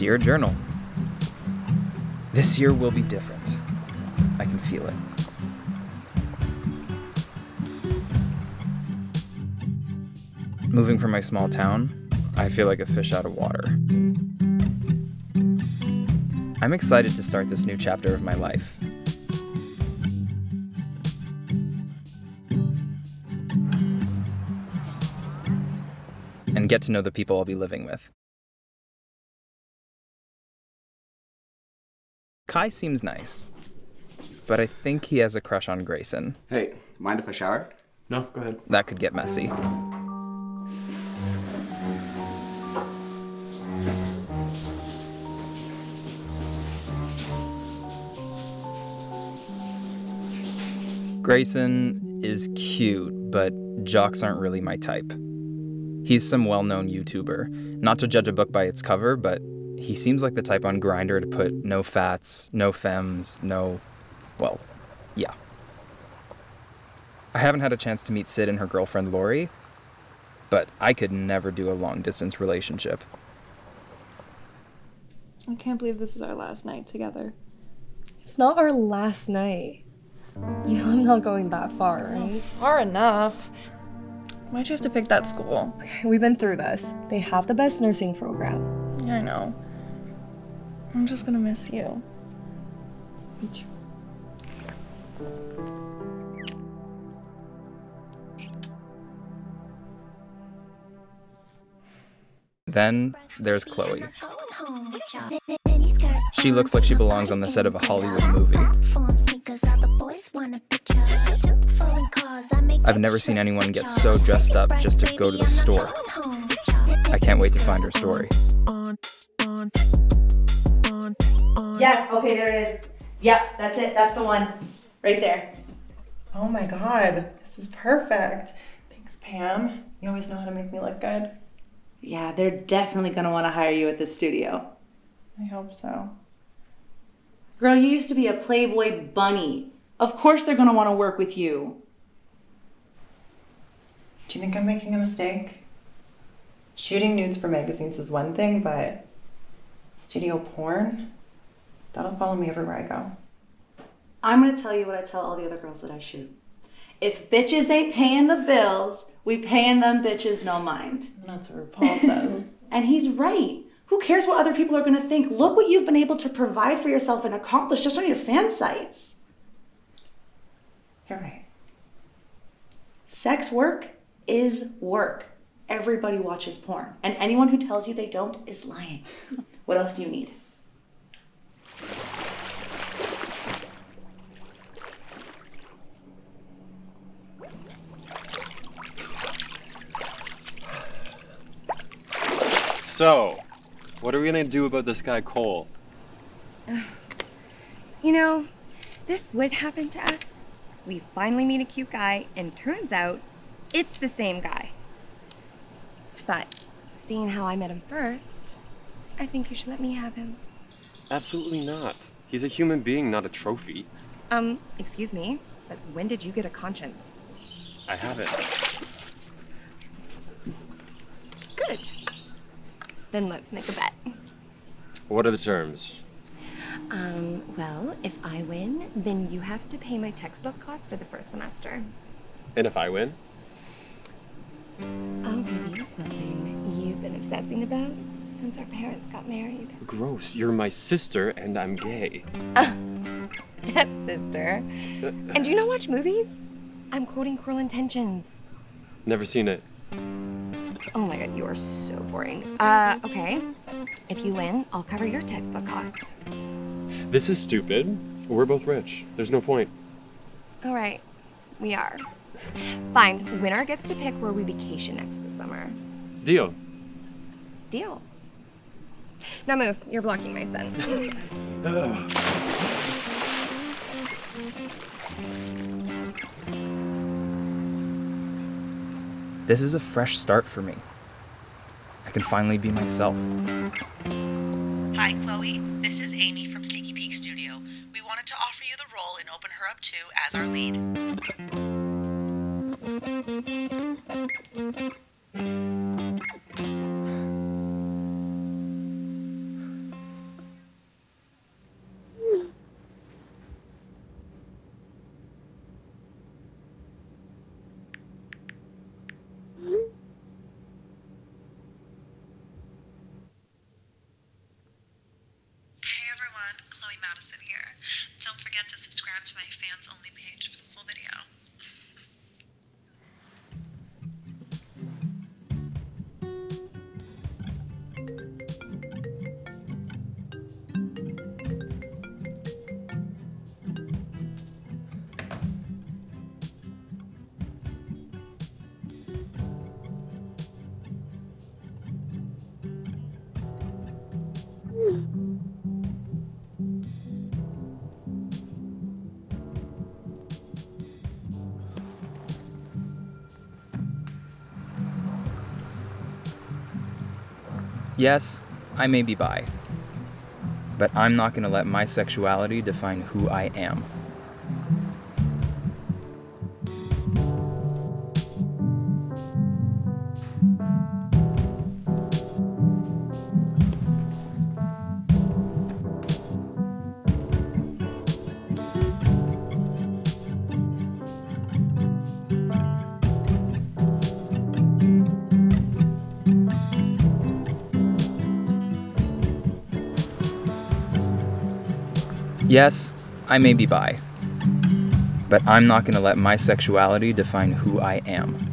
Dear Journal, this year will be different. I can feel it. Moving from my small town, I feel like a fish out of water. I'm excited to start this new chapter of my life. And get to know the people I'll be living with. Kai seems nice, but I think he has a crush on Grayson. Hey, mind if I shower? No, go ahead. That could get messy. Grayson is cute, but jocks aren't really my type. He's some well known YouTuber. Not to judge a book by its cover, but he seems like the type on Grindr to put no fats, no fems, no. well, yeah. I haven't had a chance to meet Sid and her girlfriend Lori, but I could never do a long distance relationship. I can't believe this is our last night together. It's not our last night. You know, I'm not going that far, right? Far enough. Why'd you have to pick that school? We've been through this. They have the best nursing program. Yeah, I know. I'm just gonna miss you. Then there's Chloe. She looks like she belongs on the set of a Hollywood movie. I've never seen anyone get so dressed up just to go to the store. I can't wait to find her story. Yes, okay, there it is. Yep, that's it. That's the one. Right there. Oh my god, this is perfect. Thanks, Pam. You always know how to make me look good. Yeah, they're definitely gonna wanna hire you at the studio. I hope so. Girl, you used to be a Playboy bunny. Of course they're gonna wanna work with you. Do you think I'm making a mistake? Shooting nudes for magazines is one thing, but studio porn? That'll follow me everywhere I go. I'm gonna tell you what I tell all the other girls that I shoot. If bitches ain't paying the bills, we paying them bitches no mind. That's what RuPaul says. And he's right. Who cares what other people are gonna think? Look what you've been able to provide for yourself and accomplish just on your fan sites. You're right. Sex work is work. Everybody watches porn. And anyone who tells you they don't is lying. What else do you need? So, what are we gonna do about this guy Cole? You know, this would happen to us. We finally meet a cute guy, and turns out it's the same guy. But seeing how I met him first, I think you should let me have him. Absolutely not. He's a human being, not a trophy. Um, excuse me, but when did you get a conscience? I haven't. Good. Then let's make a bet. What are the terms? Um, well, if I win, then you have to pay my textbook cost for the first semester. And if I win? I'll give you something you've been obsessing about since our parents got married. Gross. You're my sister, and I'm gay. Stepsister. And do you not watch movies? I'm quoting Cruel Intentions. Never seen it. Oh my god, you are so boring. Uh, okay. If you win, I'll cover your textbook costs. This is stupid. We're both rich. There's no point. All right, we are. Fine, winner gets to pick where we vacation next this summer. Deal. Deal. Now move, you're blocking my sun. This is a fresh start for me. I can finally be myself. Hi, Chloe. This is Amy from Sneaky Peek Studio. We wanted to offer you the role in Open Her Up 2 as our lead. Forget to subscribe to my fans only page for the full video. Yes, I may be bi, but I'm not going to let my sexuality define who I am. Yes, I may be bi, but I'm not going to let my sexuality define who I am.